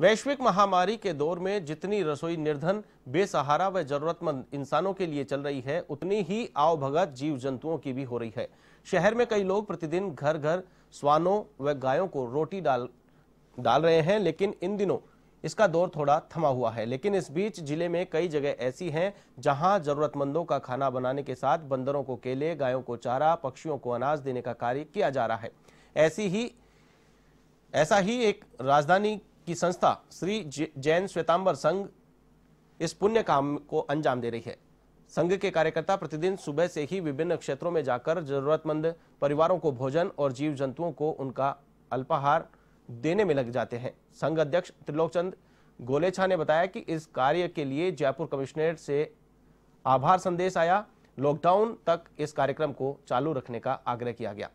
वैश्विक महामारी के दौर में जितनी रसोई निर्धन, बेसहारा व जरूरतमंद इंसानों के लिए चल रही है, उतनी ही आवभगत जीव जंतुओं की भी हो रही है। शहर में कई लोग प्रतिदिन घर घर स्वानों व गायों को रोटी डाल डाल रहे हैं, लेकिन इन दिनों इसका दौर थोड़ा थमा हुआ है। लेकिन इस बीच ज़िले में कई जगह ऐसी हैं जहाँ जरूरतमंदों का खाना बनाने के साथ बंदरों को केले, गायों को चारा, पक्षियों को अनाज देने का कार्य किया जा रहा है। ऐसी ही, ऐसा ही एक राजधानी की संस्था श्री जैन श्वेतांबर संघ इस पुण्य काम को अंजाम दे रही है। संघ के कार्यकर्ता प्रतिदिन सुबह से ही विभिन्न क्षेत्रों में जाकर जरूरतमंद परिवारों को भोजन और जीव जंतुओं को उनका अल्पाहार देने में लग जाते हैं। संघ अध्यक्ष त्रिलोकचंद गोलेछा ने बताया कि इस कार्य के लिए जयपुर कमिश्नरेट से आभार संदेश आया। लॉकडाउन तक इस कार्यक्रम को चालू रखने का आग्रह किया गया।